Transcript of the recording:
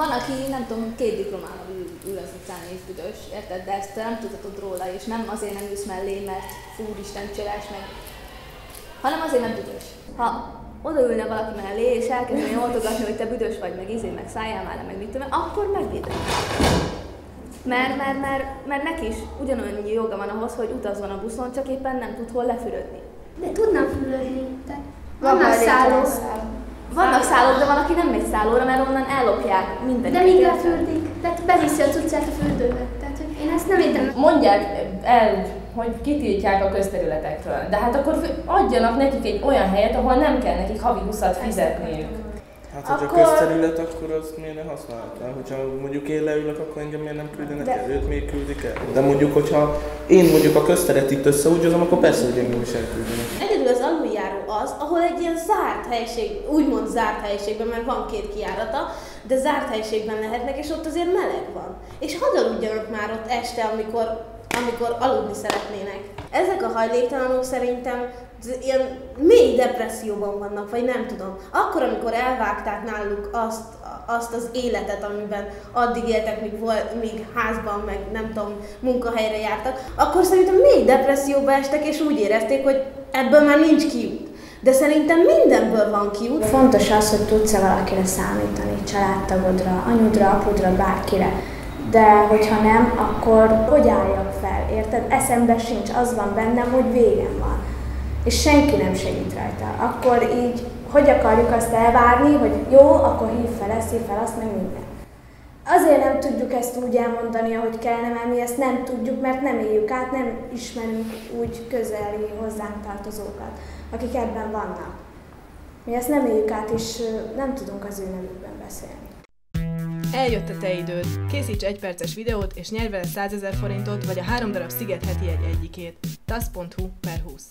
Van, aki nem tudom, két diplomával ül, ül az utcán és büdös, érted? De ezt te nem tudhatod róla, és nem azért nem ülsz mellé, mert fúristen csalás meg, hanem azért, mert büdös. Ha odaülne valaki mellé, és elkezdene oltogatni, hogy te büdös vagy, meg izé, meg szálljál már, meg mit tudom, akkor megvédem. Mert, mert, mert, mert neki is ugyanannyi joga van ahhoz, hogy utazzon a buszon, csak éppen nem tud hol lefürödni. De tudnám fülödni. Tehát vannak szállók. Vannak szállók, de van, aki nem megy szállóra, mert onnan ellopják minden. De még lefürdik. Tehát beviszi a cuccát a fürdőbe. Tehát, hogy én ezt nem értem. Mondják el, hogy kitiltják a közterületekről. De hát akkor adjanak nekik egy olyan helyet, ahol nem kell nekik havi 20 fizetniük. Hát, hogyha Akkor- közterület, akkor az miért ne használhatnám? Hogyha mondjuk én leülök, akkor engem miért nem küldenek De- el? Őt miért küldik el? De mondjuk, hogyha én mondjuk a közteret itt összeúgyozom, akkor persze, hogy engem is elküldenek. Egyedül az aluljáró az, ahol egy ilyen zárt helység, úgymond zárt helyiségben, mert van két kijárata, de zárt helyiségben lehetnek, és ott azért meleg van. És hadd aludjanak már ott este, amikor, amikor aludni szeretnének. Ezek a hajléktalanok szerintem ilyen mély depresszióban vannak, vagy nem tudom. Akkor, amikor elvágták náluk azt, azt az életet, amiben addig éltek, míg, volt, míg házban, meg nem tudom, munkahelyre jártak, akkor szerintem mély depresszióba estek, és úgy érezték, hogy ebből már nincs kiút. De szerintem mindenből van kiút. Fontos az, hogy tudsz-e valakire számítani, családtagodra, anyudra, apudra, bárkire. De hogyha nem, akkor hogy álljak fel, érted? Eszembe sincs, az van bennem, hogy végem van. És senki nem segít rajta. Akkor így, hogy akarjuk azt elvárni, hogy jó, akkor hív fel ezt, hív fel azt, meg minden. Azért nem tudjuk ezt úgy elmondani, ahogy kellene, mert mi ezt nem tudjuk, mert nem éljük át, nem ismerünk úgy közeli hozzánk tartozókat, akik ebben vannak. Mi ezt nem éljük át, és nem tudunk az ő nevükben beszélni. Eljött a te időd. Készíts egy perces videót, és nyerj vele 100 ezer forintot, vagy a három darab Sziget heti egy egyikét. tasz.hu per 20.